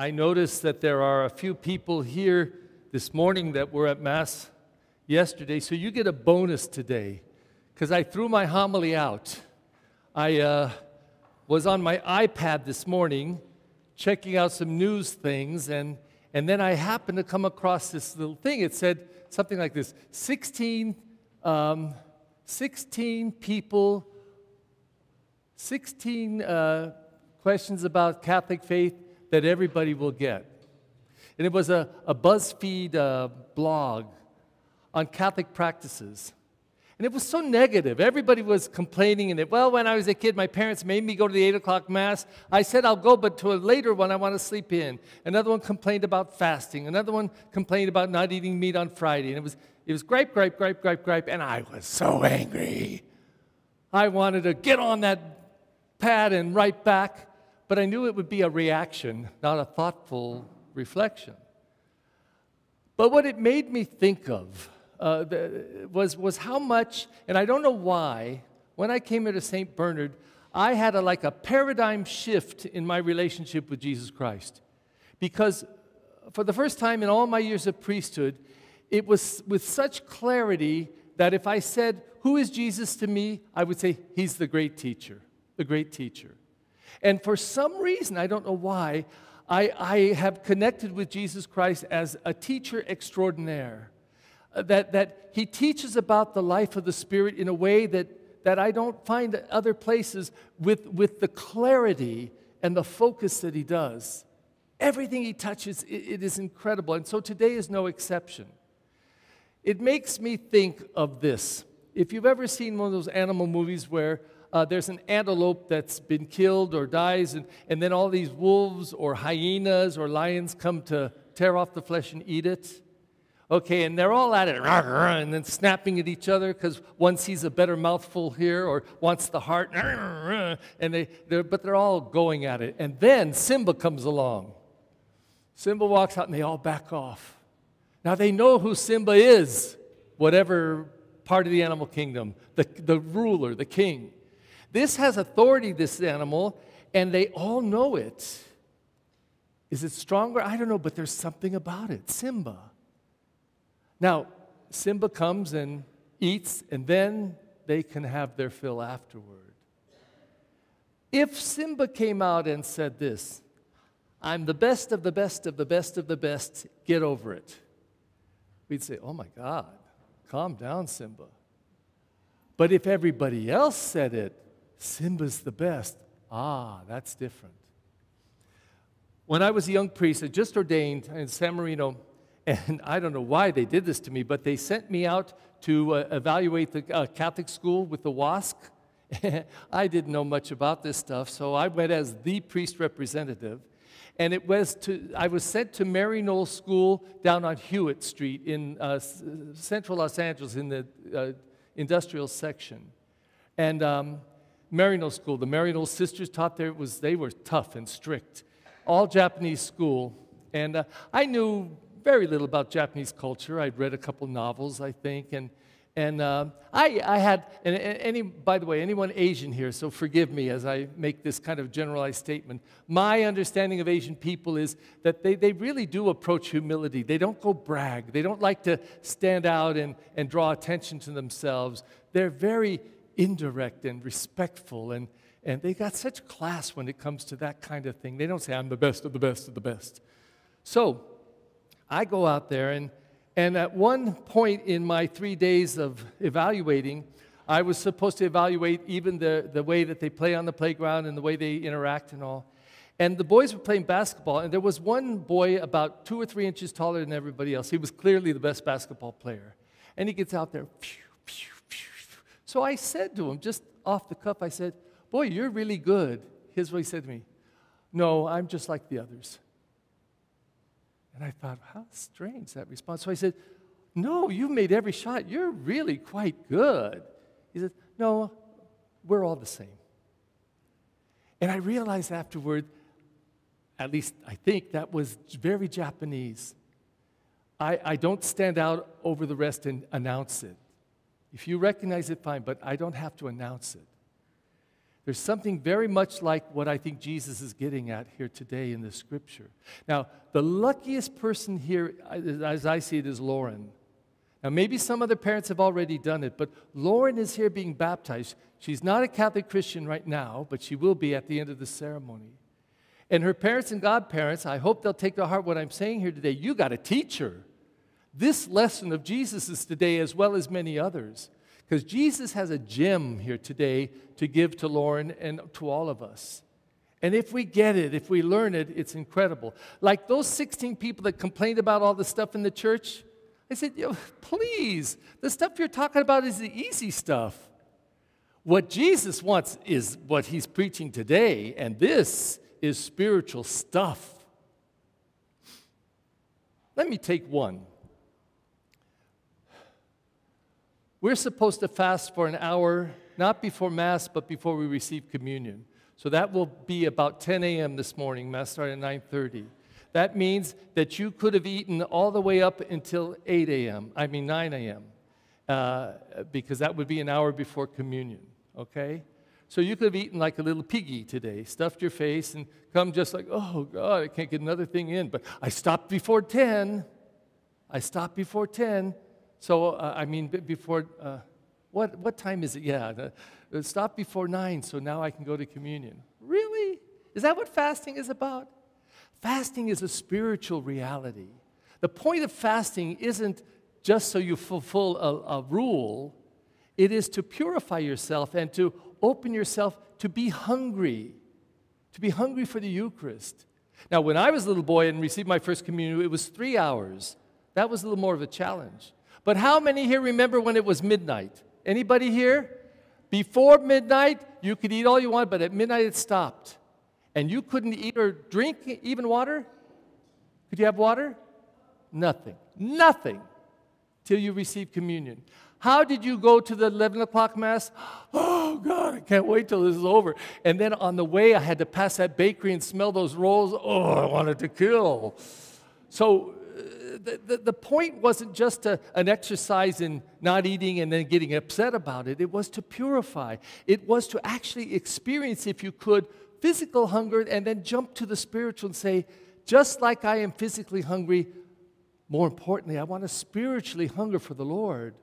I noticed that there are a few people here this morning that were at Mass yesterday, so you get a bonus today because I threw my homily out. I uh, was on my iPad this morning checking out some news things, and, and then I happened to come across this little thing. It said something like this 16, um, 16 people, 16 uh, questions about Catholic faith that everybody will get. And it was a, a BuzzFeed uh, blog on Catholic practices. And it was so negative. Everybody was complaining. And it, well, when I was a kid, my parents made me go to the 8 o'clock Mass. I said I'll go, but to a later one, I want to sleep in. Another one complained about fasting. Another one complained about not eating meat on Friday. And it was, it was gripe, gripe, gripe, gripe, gripe. And I was so angry. I wanted to get on that pad and write back but I knew it would be a reaction, not a thoughtful reflection. But what it made me think of uh, was, was how much, and I don't know why, when I came into St. Bernard, I had a, like a paradigm shift in my relationship with Jesus Christ. Because for the first time in all my years of priesthood, it was with such clarity that if I said, Who is Jesus to me? I would say, He's the great teacher, the great teacher. And for some reason, I don't know why, I, I have connected with Jesus Christ as a teacher extraordinaire. Uh, that, that he teaches about the life of the Spirit in a way that, that I don't find other places with, with the clarity and the focus that he does. Everything he touches, it, it is incredible. And so today is no exception. It makes me think of this. If you've ever seen one of those animal movies where uh, there's an antelope that's been killed or dies, and, and then all these wolves or hyenas or lions come to tear off the flesh and eat it. Okay, and they're all at it, and then snapping at each other because one sees a better mouthful here or wants the heart, and they, they're, but they're all going at it. And then Simba comes along. Simba walks out and they all back off. Now they know who Simba is, whatever part of the animal kingdom, the, the ruler, the king. This has authority, this animal, and they all know it. Is it stronger? I don't know, but there's something about it. Simba. Now, Simba comes and eats, and then they can have their fill afterward. If Simba came out and said this, I'm the best of the best of the best of the best, get over it. We'd say, oh my God, calm down, Simba. But if everybody else said it, Simba's the best. Ah, that's different. When I was a young priest, I just ordained in San Marino, and I don't know why they did this to me, but they sent me out to uh, evaluate the uh, Catholic school with the WASC. I didn't know much about this stuff, so I went as the priest representative. And it was to, I was sent to Maryknoll School down on Hewitt Street in uh, central Los Angeles in the uh, industrial section. And um, Maryknoll School. The Maryknoll sisters taught there. It was, they were tough and strict. All Japanese school. And uh, I knew very little about Japanese culture. I'd read a couple novels, I think. And, and uh, I, I had, and any, by the way, anyone Asian here, so forgive me as I make this kind of generalized statement. My understanding of Asian people is that they, they really do approach humility. They don't go brag. They don't like to stand out and, and draw attention to themselves. They're very indirect and respectful. And, and they got such class when it comes to that kind of thing. They don't say, I'm the best of the best of the best. So I go out there, and, and at one point in my three days of evaluating, I was supposed to evaluate even the, the way that they play on the playground and the way they interact and all. And the boys were playing basketball, and there was one boy about two or three inches taller than everybody else. He was clearly the best basketball player. And he gets out there, phew, so I said to him, just off the cuff, I said, Boy, you're really good. Here's what he said to me No, I'm just like the others. And I thought, how strange that response. So I said, No, you've made every shot. You're really quite good. He said, No, we're all the same. And I realized afterward, at least I think that was very Japanese. I, I don't stand out over the rest and announce it. If you recognize it, fine, but I don't have to announce it. There's something very much like what I think Jesus is getting at here today in the scripture. Now, the luckiest person here, uh, as I see it, is Lauren. Now, maybe some other parents have already done it, but Lauren is here being baptized. She's not a Catholic Christian right now, but she will be at the end of the ceremony. And her parents and godparents, I hope they'll take to heart what I'm saying here today. You got to teach her. This lesson of Jesus is today, as well as many others. Because Jesus has a gem here today to give to Lauren and to all of us. And if we get it, if we learn it, it's incredible. Like those 16 people that complained about all the stuff in the church, I said, please, the stuff you're talking about is the easy stuff. What Jesus wants is what he's preaching today, and this is spiritual stuff. Let me take one. We're supposed to fast for an hour, not before Mass, but before we receive communion. So that will be about 10 a.m. this morning. Mass started at 9:30. That means that you could have eaten all the way up until 8 a.m. I mean 9 a.m. Uh, because that would be an hour before communion. Okay. So you could have eaten like a little piggy today, stuffed your face, and come just like, oh God, I can't get another thing in. But I stopped before 10. I stopped before 10 so, uh, I mean, before, uh, what, what time is it? Yeah, the, stop before nine, so now I can go to communion. Really? Is that what fasting is about? Fasting is a spiritual reality. The point of fasting isn't just so you fulfill a, a rule, it is to purify yourself and to open yourself to be hungry, to be hungry for the Eucharist. Now, when I was a little boy and received my first communion, it was three hours. That was a little more of a challenge. But how many here remember when it was midnight? Anybody here? Before midnight, you could eat all you want, but at midnight it stopped. And you couldn't eat or drink even water? Could you have water? Nothing. Nothing till you received communion. How did you go to the 11 o'clock Mass? Oh, God, I can't wait till this is over. And then on the way, I had to pass that bakery and smell those rolls. Oh, I wanted to kill. So the, the, the point wasn't just a, an exercise in not eating and then getting upset about it. It was to purify. It was to actually experience, if you could, physical hunger and then jump to the spiritual and say, just like I am physically hungry, more importantly, I want to spiritually hunger for the Lord,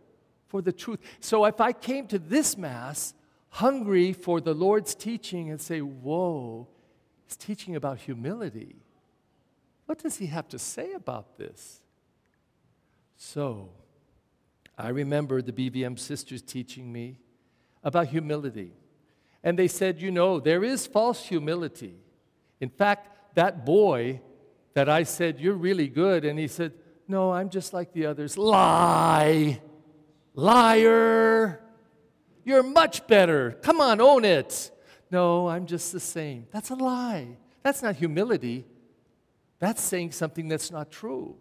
for the truth. So if I came to this Mass hungry for the Lord's teaching and say, whoa, he's teaching about humility. What does he have to say about this? So, I remember the BVM sisters teaching me about humility. And they said, you know, there is false humility. In fact, that boy that I said, you're really good, and he said, no, I'm just like the others. Lie! Liar! You're much better. Come on, own it. No, I'm just the same. That's a lie. That's not humility. That's saying something that's not true.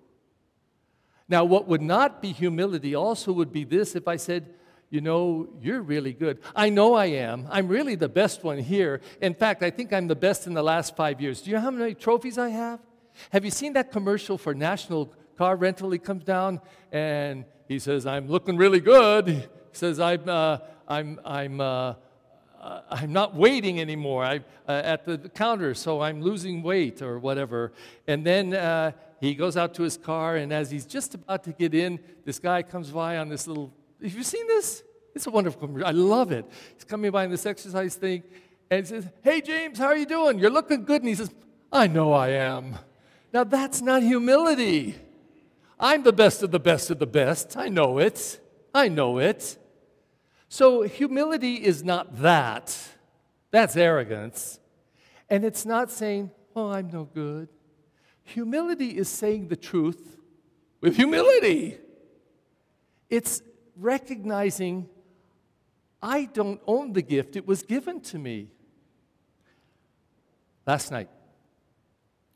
Now, what would not be humility also would be this if I said, you know, you're really good. I know I am. I'm really the best one here. In fact, I think I'm the best in the last five years. Do you know how many trophies I have? Have you seen that commercial for National Car Rental? He comes down and he says, I'm looking really good. He says, I'm, uh, I'm, I'm, uh, uh, I'm not waiting anymore I, uh, at the counter, so I'm losing weight or whatever. And then uh, he goes out to his car, and as he's just about to get in, this guy comes by on this little. Have you seen this? It's a wonderful. I love it. He's coming by in this exercise thing, and he says, "Hey James, how are you doing? You're looking good." And he says, "I know I am." Now that's not humility. I'm the best of the best of the best. I know it. I know it. So humility is not that. That's arrogance. And it's not saying, "Oh, I'm no good." Humility is saying the truth with humility. It's recognizing I don't own the gift, it was given to me. Last night,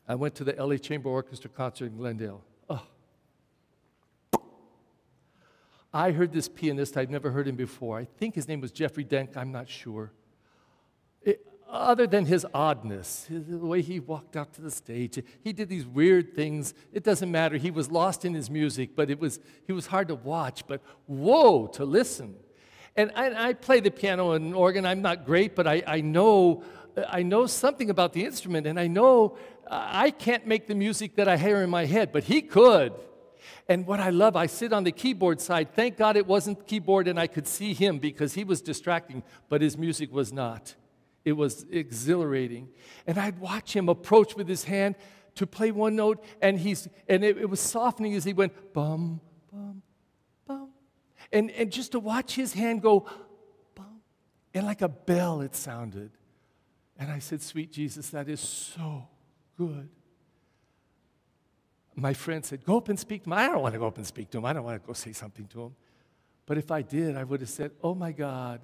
I went to the LA Chamber Orchestra concert in Glendale. Oh. I heard this pianist, I'd never heard him before. I think his name was Jeffrey Denk, I'm not sure. It, other than his oddness, the way he walked out to the stage, he did these weird things. It doesn't matter. He was lost in his music, but it was, he was hard to watch, but whoa, to listen. And I, I play the piano and organ. I'm not great, but I, I know I know something about the instrument, and I know I can't make the music that I hear in my head, but he could. And what I love, I sit on the keyboard side. Thank God it wasn't keyboard and I could see him because he was distracting, but his music was not. It was exhilarating. And I'd watch him approach with his hand to play one note, and, he's, and it, it was softening as he went bum, bum, bum. And, and just to watch his hand go bum, and like a bell it sounded. And I said, Sweet Jesus, that is so good. My friend said, Go up and speak to him. I don't want to go up and speak to him. I don't want to go say something to him. But if I did, I would have said, Oh my God,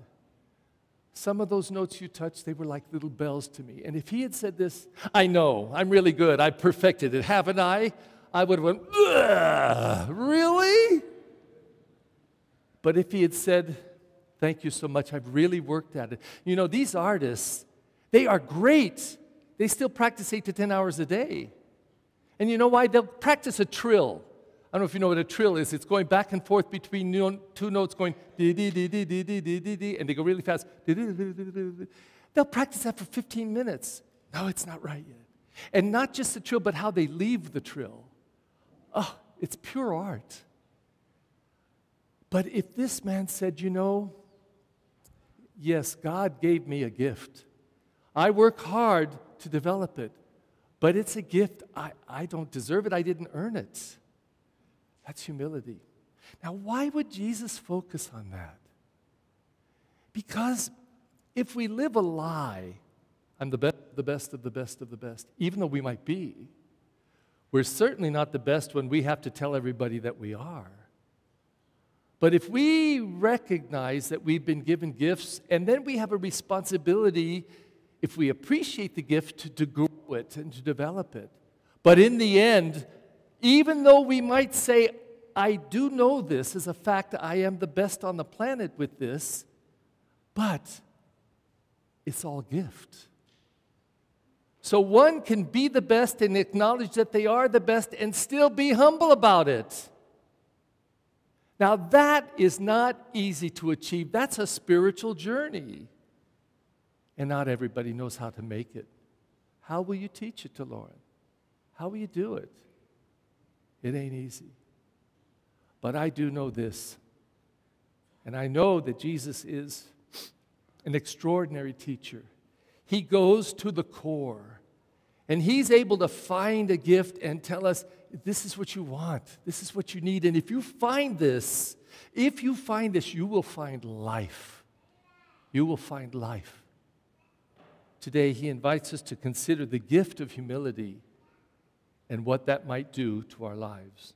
some of those notes you touched, they were like little bells to me. And if he had said this, I know, I'm really good, I perfected it, haven't I? I would have went, really? But if he had said, Thank you so much, I've really worked at it. You know, these artists, they are great. They still practice eight to 10 hours a day. And you know why? They'll practice a trill. I don't know if you know what a trill is. It's going back and forth between two notes going dee dee dee dee dee dee dee dee and they go really fast. They'll practice that for 15 minutes. No, it's not right yet. And not just the trill, but how they leave the trill. Oh, it's pure art. But if this man said, you know, yes, God gave me a gift. I work hard to develop it, but it's a gift. I, I don't deserve it. I didn't earn it. That's humility. Now, why would Jesus focus on that? Because if we live a lie, I'm the, be- the best of the best of the best, even though we might be, we're certainly not the best when we have to tell everybody that we are. But if we recognize that we've been given gifts and then we have a responsibility if we appreciate the gift, to, to grow it and to develop it. But in the end, even though we might say, I do know this as a fact, I am the best on the planet with this, but it's all gift. So one can be the best and acknowledge that they are the best and still be humble about it. Now, that is not easy to achieve. That's a spiritual journey. And not everybody knows how to make it. How will you teach it to Lauren? How will you do it? It ain't easy. But I do know this. And I know that Jesus is an extraordinary teacher. He goes to the core. And he's able to find a gift and tell us, this is what you want, this is what you need. And if you find this, if you find this, you will find life. You will find life. Today, he invites us to consider the gift of humility and what that might do to our lives.